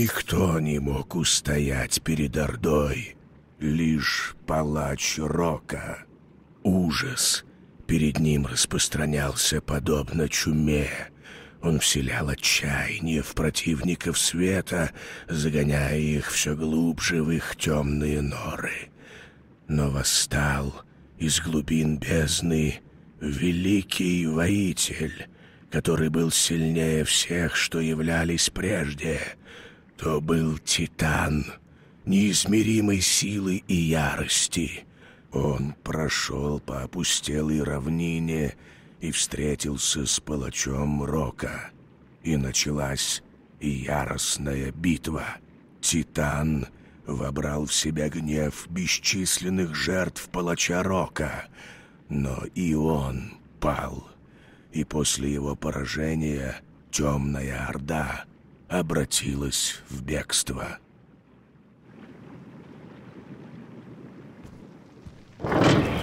Никто не мог устоять перед Ордой, лишь палач Рока. Ужас перед ним распространялся подобно чуме. Он вселял отчаяние в противников света, загоняя их все глубже в их темные норы. Но восстал из глубин бездны великий воитель, который был сильнее всех, что являлись прежде — то был Титан, неизмеримой силы и ярости. Он прошел по опустелой равнине и встретился с палачом Рока. И началась яростная битва. Титан вобрал в себя гнев бесчисленных жертв палача Рока, но и он пал. И после его поражения темная орда обратилась в бегство. Thank you.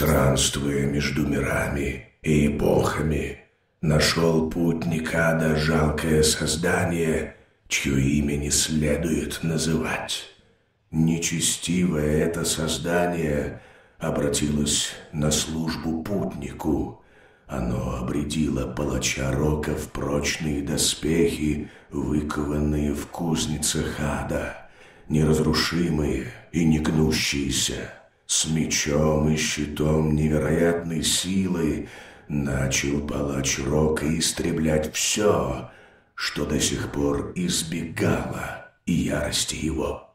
Странствуя между мирами и эпохами, нашел путник ада жалкое создание, чье имя не следует называть. Нечестивое это создание обратилось на службу путнику. Оно обредило палача Рока в прочные доспехи, выкованные в кузницах ада, неразрушимые и не гнущиеся. С мечом и щитом невероятной силы начал палач Рока истреблять все, что до сих пор избегало ярости его.